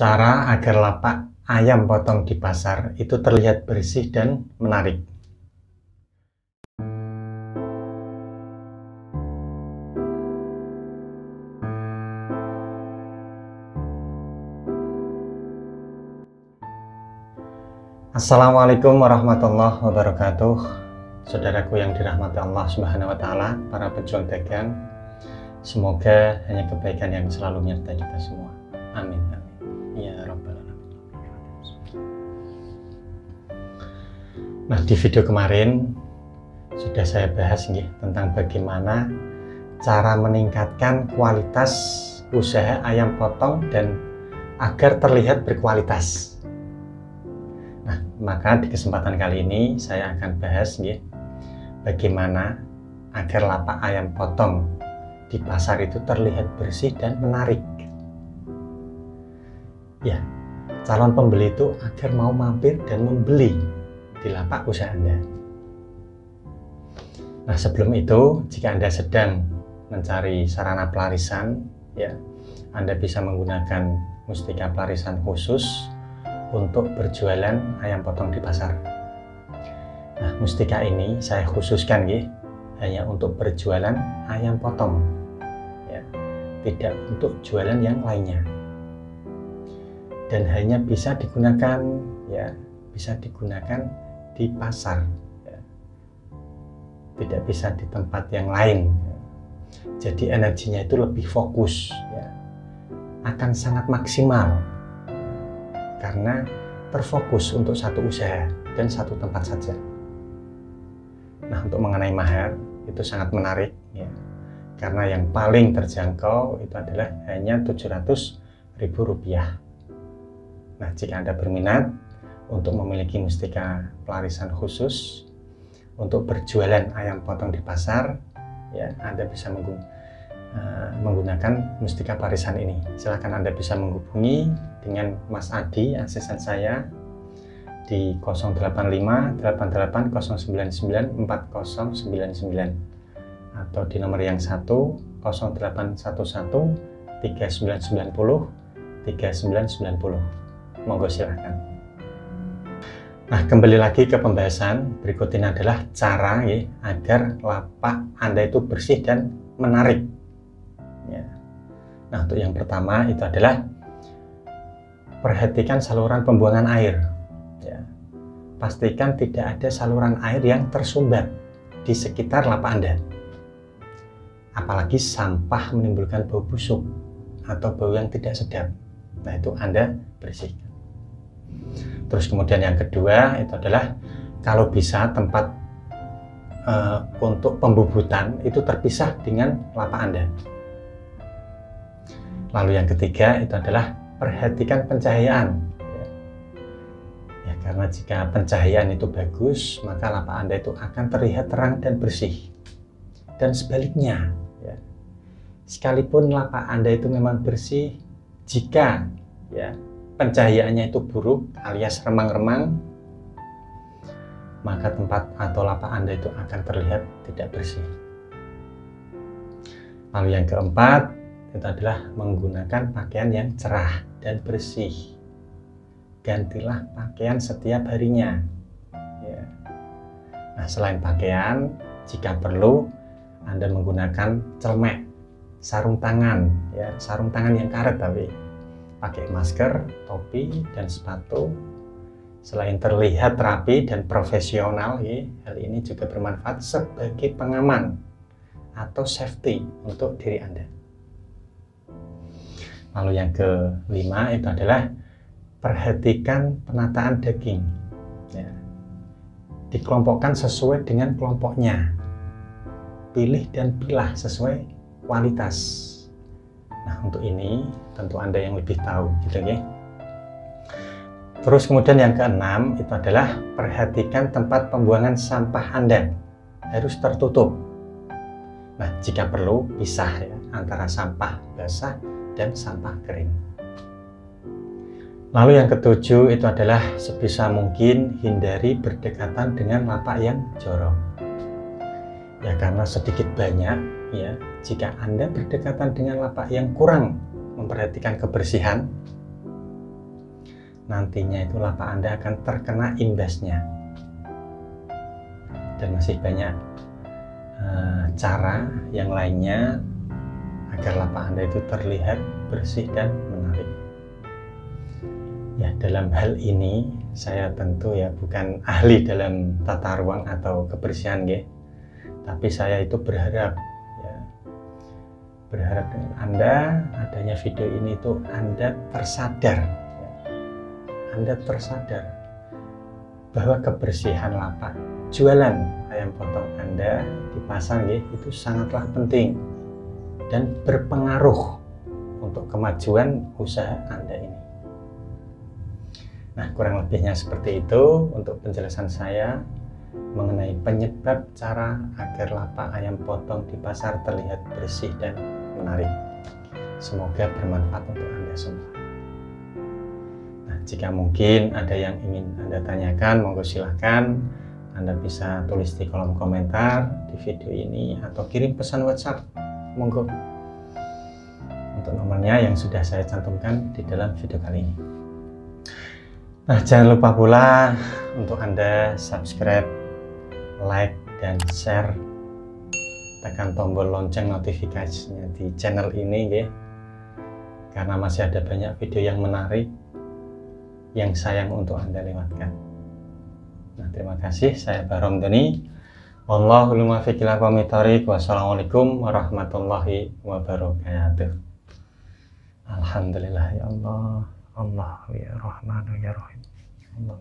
Cara agar lapak ayam potong di pasar itu terlihat bersih dan menarik. Assalamualaikum warahmatullahi wabarakatuh. Saudaraku yang dirahmati Allah Subhanahu wa taala, para pejuang dagang, semoga hanya kebaikan yang selalu menyertai kita semua. Amin amin. Ya rabbal. Nah, di video kemarin sudah saya bahas nih tentang bagaimana cara meningkatkan kualitas usaha ayam potong dan agar terlihat berkualitas. Nah, maka di kesempatan kali ini saya akan bahas ya, bagaimana agar lapak ayam potong di pasar itu terlihat bersih dan menarik. Ya, calon pembeli itu agar mau mampir dan membeli di lapak usaha Anda. Nah, sebelum itu, jika Anda sedang mencari sarana pelarisan, ya, Anda bisa menggunakan mustika pelarisan khusus untuk berjualan ayam potong di pasar. Nah, mustika ini saya khususkan ya, hanya untuk berjualan ayam potong. Ya, tidak untuk jualan yang lainnya. Dan hanya bisa digunakan ya, bisa digunakan di pasar. Ya. Tidak bisa di tempat yang lain. Ya. Jadi energinya itu lebih fokus ya. Akan sangat maksimal karena terfokus untuk satu usaha dan satu tempat saja. Nah, untuk mengenai mahar itu sangat menarik ya. Karena yang paling terjangkau itu adalah hanya 700 ribu rupiah. Nah, jika Anda berminat untuk memiliki mustika pelarisan khusus untuk berjualan ayam potong di pasar, ya Anda bisa menggunakan Eh, menggunakan mustika parisan ini. Silahkan Anda bisa menghubungi dengan Mas Adi, asisten saya di 085 88 099 4099 atau di nomor yang satu 0811 3990 3990 monggo silahkan Nah kembali lagi ke pembahasan berikut ini adalah cara ya, agar lapak Anda itu bersih dan menarik Ya. Nah, untuk yang pertama itu adalah perhatikan saluran pembuangan air. Ya. Pastikan tidak ada saluran air yang tersumbat di sekitar lapak Anda. Apalagi sampah menimbulkan bau busuk atau bau yang tidak sedap. Nah, itu Anda bersihkan. Terus kemudian yang kedua itu adalah kalau bisa tempat uh, untuk pembubutan itu terpisah dengan lapak Anda. Lalu yang ketiga itu adalah perhatikan pencahayaan. Ya, karena jika pencahayaan itu bagus, maka lapak Anda itu akan terlihat terang dan bersih. Dan sebaliknya, ya, sekalipun lapak Anda itu memang bersih, jika ya pencahayaannya itu buruk alias remang-remang, maka tempat atau lapak Anda itu akan terlihat tidak bersih. Lalu yang keempat, itu adalah menggunakan pakaian yang cerah dan bersih. Gantilah pakaian setiap harinya. Ya. Nah, selain pakaian, jika perlu Anda menggunakan celmek, sarung tangan, ya, sarung tangan yang karet tapi pakai masker, topi, dan sepatu. Selain terlihat rapi dan profesional, ya, hal ini juga bermanfaat sebagai pengaman atau safety untuk diri Anda. Lalu yang kelima itu adalah perhatikan penataan daging. Ya. Dikelompokkan sesuai dengan kelompoknya. Pilih dan pilah sesuai kualitas. Untuk ini tentu Anda yang lebih tahu gitu ya. Terus kemudian yang keenam itu adalah perhatikan tempat pembuangan sampah Anda harus tertutup. Nah jika perlu pisah ya antara sampah basah dan sampah kering. Lalu yang ketujuh itu adalah sebisa mungkin hindari berdekatan dengan lapak yang jorok. Ya karena sedikit banyak ya, jika Anda berdekatan dengan lapak yang kurang memperhatikan kebersihan, nantinya itu lapak Anda akan terkena imbasnya. Dan masih banyak uh, cara yang lainnya agar lapak Anda itu terlihat bersih dan menarik. Ya, dalam hal ini saya tentu ya bukan ahli dalam tata ruang atau kebersihan, ya. Tapi saya itu berharap berharap dengan Anda adanya video ini itu Anda tersadar anda tersadar bahwa kebersihan lapak jualan ayam potong Anda di pasar ya, itu sangatlah penting dan berpengaruh untuk kemajuan usaha Anda ini. Nah, kurang lebihnya seperti itu untuk penjelasan saya mengenai penyebab cara agar lapak ayam potong di pasar terlihat bersih dan menarik. Semoga bermanfaat untuk Anda semua. Jika mungkin ada yang ingin Anda tanyakan, monggo silahkan Anda bisa tulis di kolom komentar di video ini atau kirim pesan WhatsApp, monggo. Untuk nomornya yang sudah saya cantumkan di dalam video kali ini. Nah, jangan lupa pula untuk Anda subscribe, like, dan share. Tekan tombol lonceng notifikasinya di channel ini ya. Karena masih ada banyak video yang menarik yang sayang untuk Anda lewatkan. Nah, terima kasih. Saya Barom Dani. Wallahul muwaffiq ila Wassalamualaikum warahmatullahi wabarakatuh. Alhamdulillah ya Allah. Allah ya Rahman ya Rahim. Allah